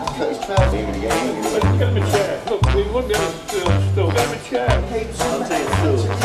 have to cut his trousers. Leave it again. Get him a chair. Look, wouldn't be able to still, still get him a chair. I'll take stool.